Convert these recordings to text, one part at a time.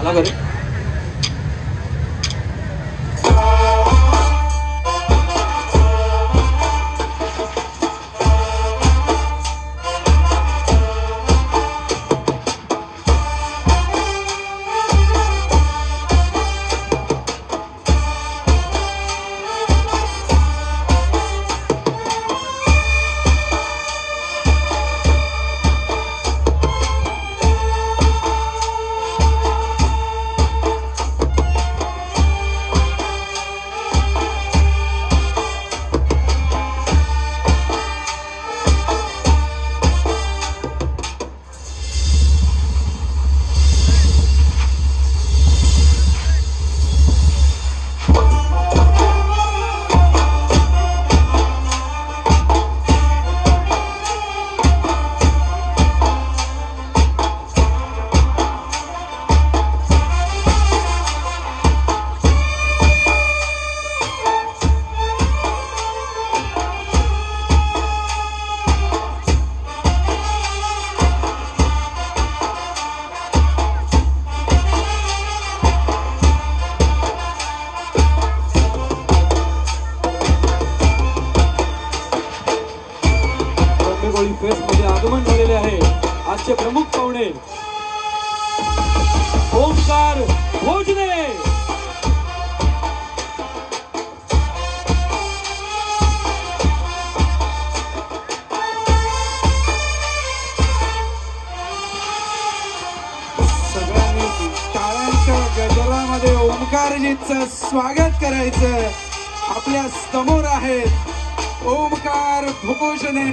अलग आगमन आहे. आजचे प्रमुख पाहुणे. ओमकार भोजने. सगळ्यांनी टाळ्यांच्या गजरामध्ये ओमकारजींचं स्वागत करायचं. आपल्यासमोर आहेत ओमकार भूषणे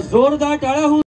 जोरदार टाया होऊन